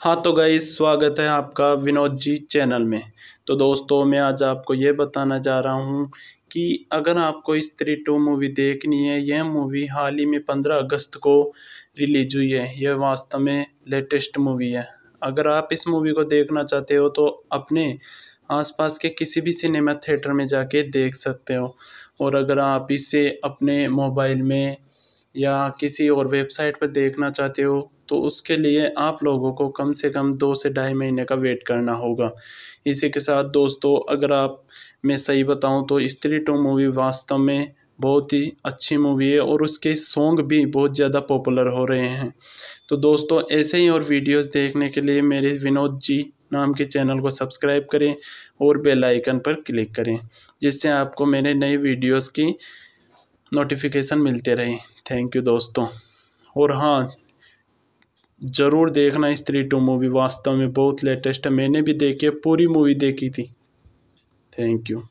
हाँ तो गई स्वागत है आपका विनोद जी चैनल में। तो दोस्तों, मैं आज आपको ये बताना जा रहा हूँ कि अगर आपको स्त्री टू मूवी देखनी है, यह मूवी हाल ही में पंद्रह अगस्त को रिलीज़ हुई है। यह वास्तव में लेटेस्ट मूवी है। अगर आप इस मूवी को देखना चाहते हो तो अपने आसपास के किसी भी सिनेमा थिएटर में जाके देख सकते हो। और अगर आप इसे अपने मोबाइल में या किसी और वेबसाइट पर देखना चाहते हो तो उसके लिए आप लोगों को कम से कम दो से ढाई महीने का वेट करना होगा। इसी के साथ दोस्तों, अगर आप, मैं सही बताऊँ तो स्त्री टू मूवी वास्तव में बहुत ही अच्छी मूवी है और उसके सॉन्ग भी बहुत ज़्यादा पॉपुलर हो रहे हैं। तो दोस्तों, ऐसे ही और वीडियोस देखने के लिए मेरे विनोद जी नाम के चैनल को सब्सक्राइब करें और बेल आइकन पर क्लिक करें, जिससे आपको मेरे नए वीडियोस की नोटिफिकेशन मिलते रहे। थैंक यू दोस्तों। और हाँ ज़रूर देखना स्त्री टू मूवी वास्तव में बहुत लेटेस्ट है। मैंने भी देखी पूरी मूवी देखी थी। Thank you